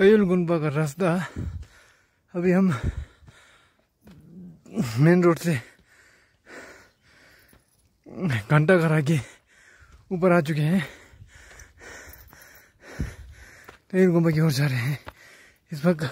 तयुल गुनबा का रास्ता अभी हम मेन रोड से घंटा घर आके ऊपर आ चुके हैं। कयल गुंबा की ओर जा रहे हैं। इस वक्त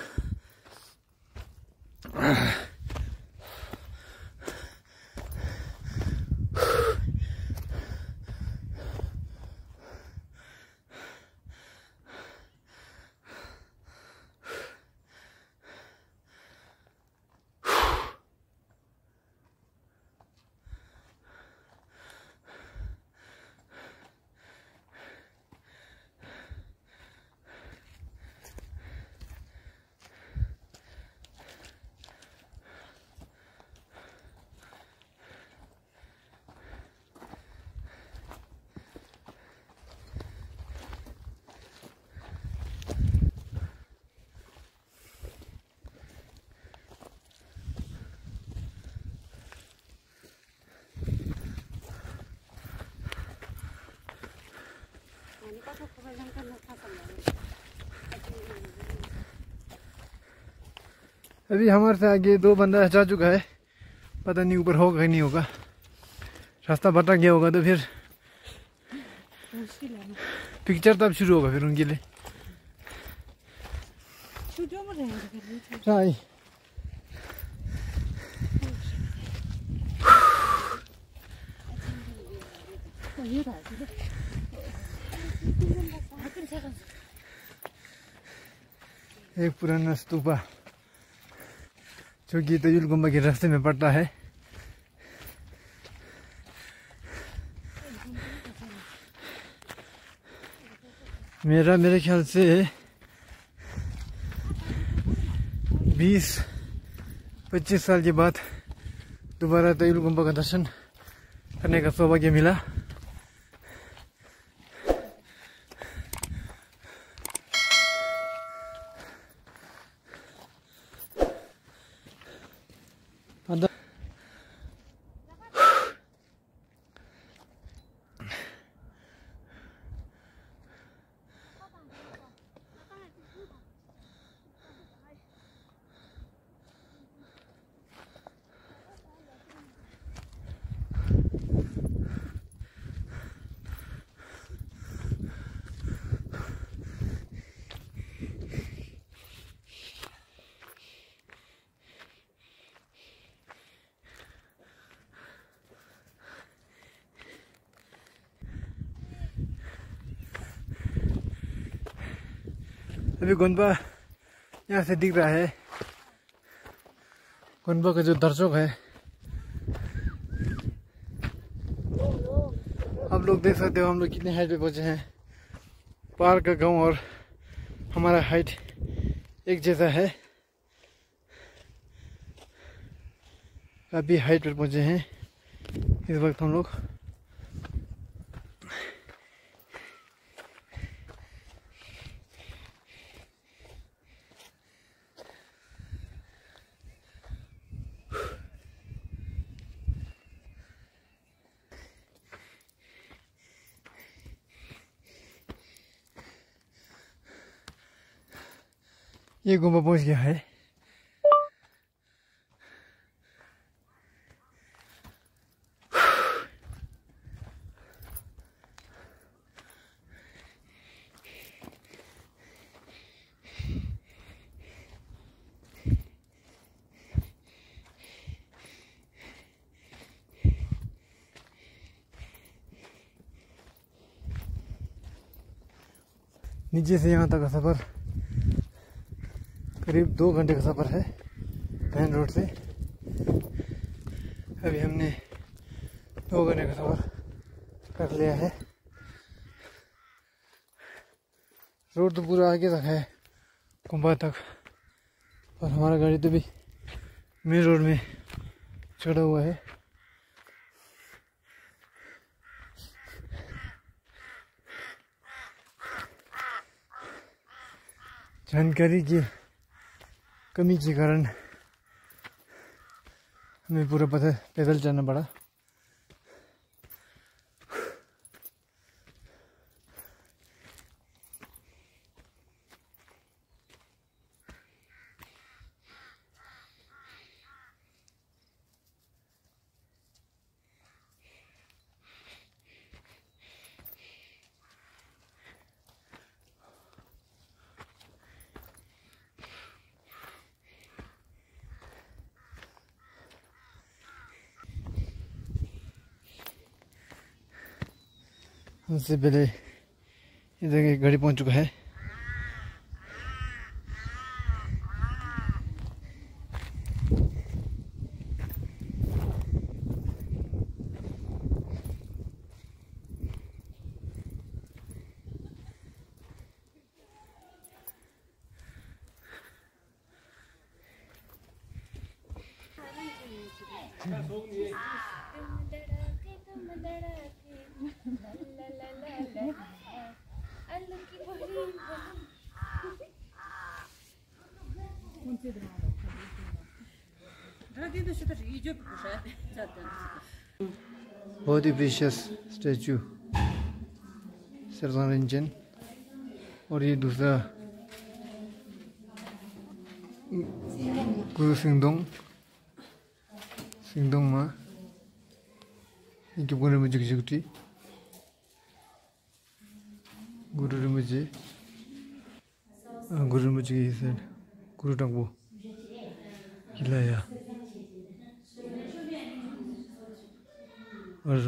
अभी हमारे से आगे दो बंदा जा चुका है। पता नहीं ऊपर होगा नहीं होगा। रास्ता भटक गया होगा तो फिर पिक्चर तब शुरू होगा फिर उनके लिए। राई एक पुराना स्तूपा। जो कि तजुल गुम्बा के रास्ते में पड़ता है। मेरा, मेरे ख्याल से बीस, पच्चीस साल के बाद दोबारा तयुल गुम्बा का दर्शन करने का सौभाग्य मिला। अभी गुनबा यहाँ से दिख रहा है। गुनबा का जो दर्शक है, आप लोग देख सकते हो हम लोग कितने हाइट पे पहुँचे हैं। पार का गाँव और हमारा हाइट एक जैसा है। अभी हाइट पर पहुँचे हैं इस वक्त हम लोग। ये गुम्बा पहुँच गया है। नीचे से यहाँ तक का सफ़र। करीब दो घंटे का सफ़र है मेन रोड से। अभी हमने दो घंटे का सफ़र कर लिया है। रोड तो पूरा आगे तक है, कुंभा तक। और हमारा गाड़ी तो भी मेन रोड में चढ़ा हुआ है। जानकारी की कमी के कारण हमें पूरा पता पैदल चलना पड़ा। हमसे पहले इधर की गाड़ी पहुँच चुका है। Bodhi Vishas statue, Sarsan Ranjan, और ये दूसरा गुरु सिंहदोंग सिंहदोंग मा इनके गुरु मुझे जुगटी गुरु मुझे गुरु मुझे गुरु टंगबो हिलाया और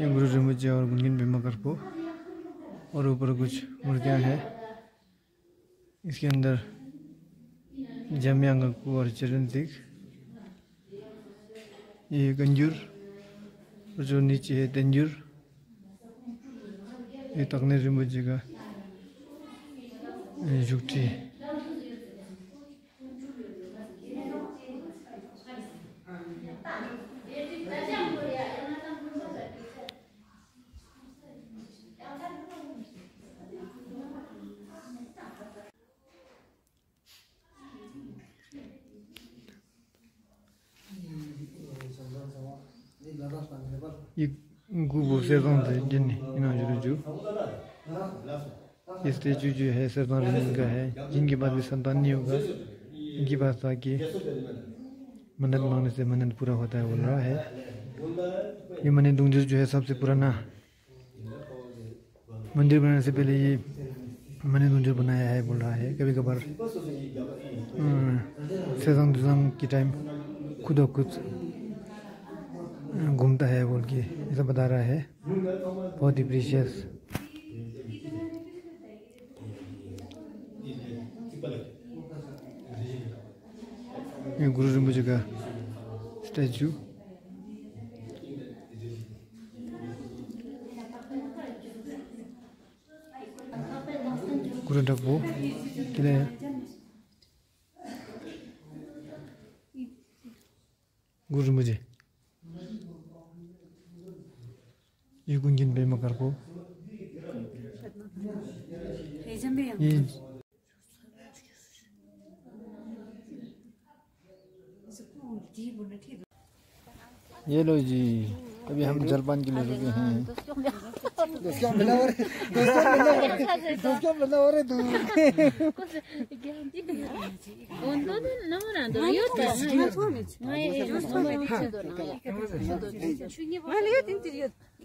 गुरु जी मुझे और गुनगिन कर को और ऊपर कुछ मूर्तियाँ हैं। इसके अंदर जम्यांग और चरण सिख ये गंजूर और जो नीचे है तंजूर। ये तकने रिमुझे का जुगटी ये से कौन थे जिन्हें इन्होंने जो जो है सरदार का है जिनके पास भी संतान नहीं होगा इनकी बात कि मन्नत मांगने से मन्नत पूरा होता है बोल रहा है ये मन्नत डूंजर जो है सबसे पुराना मंदिर बनाने से पहले ये मन्नत डूंजर बनाया है बोल रहा है कभी कभार सेजंग की टाइम खुद खुद घूमता है बोल के ऐसा बता रहा है। बहुत ही प्रीशियस गुरु रिम्बुजी का स्टैचू। गुरु डब्बो किला गुरु रिम्बुजी ये गुंजन बेमा कर को ये ये लो जी अभी हम जलपान के लिए रुके हैं दोस्तों मिला और दोस्तों मिला और तू 온도는 너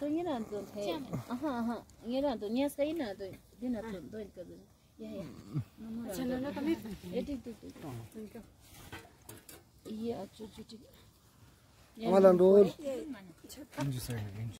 都你那做菜，啊哈啊哈，你那做你谁那做，你那做做一个人，呀呀，那么，那那那个没，哎对对对，对个，咦啊，就就这个。Ama andou?